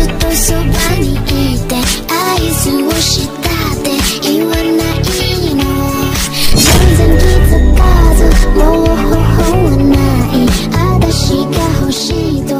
ずっとそばにいて合図をしたって言わないの。全然気づかずもう頬はない。私が欲しいと